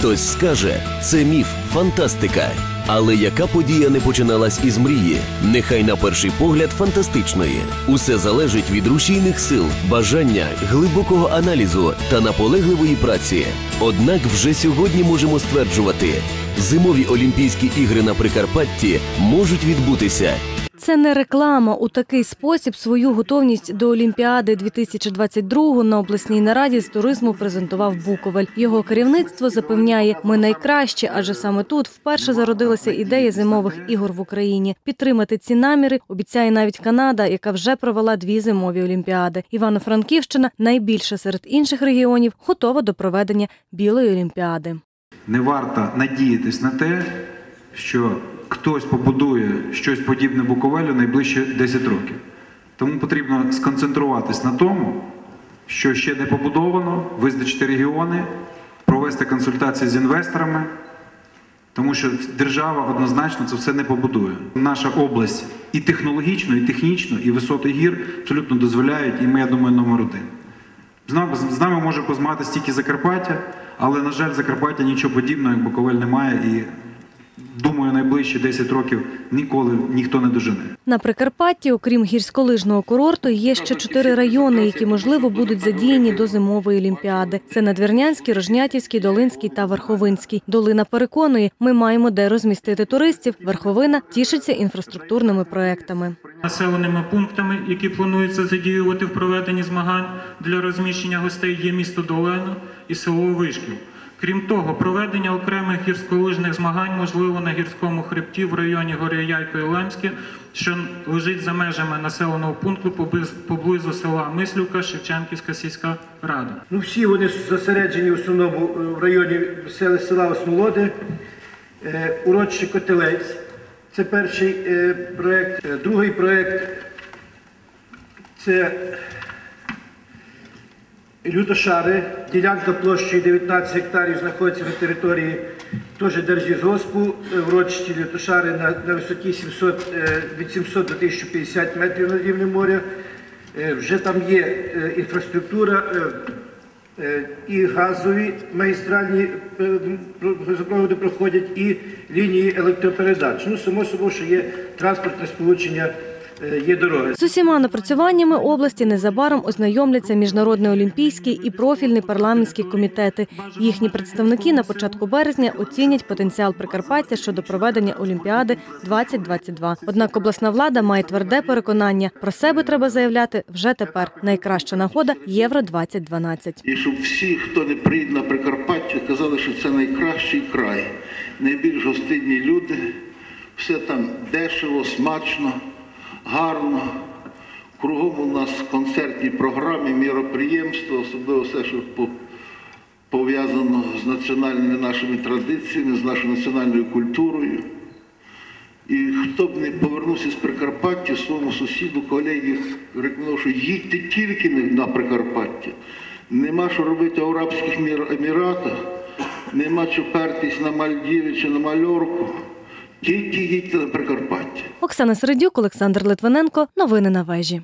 Хтось скаже, це міф, фантастика. Але яка подія не починалась із мрії? Нехай на перший погляд фантастичної. Усе залежить від рушійних сил, бажання, глибокого аналізу та наполегливої праці. Однак вже сьогодні можемо стверджувати, зимові Олімпійські ігри на Прикарпатті можуть відбутися. Це не реклама. У такий спосіб свою готовність до Олімпіади 2022 на обласній нараді з туризму презентував Буковель. Його керівництво запевняє, ми найкраще, адже саме тут вперше зародилася ідея зимових ігор в Україні. Підтримати ці наміри обіцяє навіть Канада, яка вже провела дві зимові олімпіади. Івано-Франківщина найбільше серед інших регіонів готова до проведення білої олімпіади. Не варто надіятись на те, що хтось побудує щось подібне Буковелю найближче 10 років. Тому потрібно сконцентруватись на тому, що ще не побудовано, визначити регіони, провести консультації з інвесторами, тому що держава однозначно це все не побудує. Наша область і технологічно, і технічно, і висоти гір абсолютно дозволяють, і ми, я думаю, номер один. З нами, може позмагатися тільки Закарпаття, але, на жаль, Закарпаття нічого подібного, як Буковель немає. І думаю, найближчі 10 років ніколи ніхто не дожене. На Прикарпатті, окрім гірськолижного курорту, є ще чотири райони, які можливо будуть задіяні до зимової олімпіади. Це Надвірнянський, Рожнятівський, Долинський та Верховинський. Долина переконує, ми маємо де розмістити туристів. Верховина тішиться інфраструктурними проектами. Населеними пунктами, які планується задіювати в проведенні змагань для розміщення гостей, є місто Долено і село Вишків. Крім того, проведення окремих гірськолижних змагань можливо на гірському хребті в районі гори Яйко і Лемське, що лежить за межами населеного пункту поблизу, села Мислюка, Шевченківська сільська рада. Ну, всі вони зосереджені в основному е, в районі села, Осмолоди, е, урочище Котелець. Це перший е, проєкт. Другий проєкт це Лютошари. Ділянка площею 19 гектарів знаходиться на території теж Держлісгоспу, е, в урочищі Лютошари на, на висоті 700, е, від 700 до 1050 метрів над рівнем моря. Е, Вже там є е, інфраструктура. і газові магістральні газопроводи проходять, і лінії електропередач. Ну, само собою, що є транспортне сполучення, є дороги. З усіма напрацюваннями області незабаром ознайомляться міжнародний олімпійський і профільний парламентські комітети. Їхні представники на початку березня оцінять потенціал Прикарпаття щодо проведення Олімпіади 2022. Однак обласна влада має тверде переконання про себе треба заявляти вже тепер. Найкраща нагода Євро 2012 І щоб всі, хто не приїде на Прикарпаття, казали, що це найкращий край, найбільш гостинні люди, все там дешево, смачно, гарно. Кругом у нас концертні програми, міроприємства, особливо все, що пов'язано з національними нашими традиціями, з нашою національною культурою. І хто б не повернувся з Прикарпаття своєму сусіду, колегі, рекомендував, що їдьте тільки на Прикарпаття. Нема що робити в Арабських Еміратах, нема що пертись на Мальдіви чи на Мальорку. Тільки їдьте на Прикарпаття. Оксана Середюк, Олександр Литвиненко. Новини на вежі.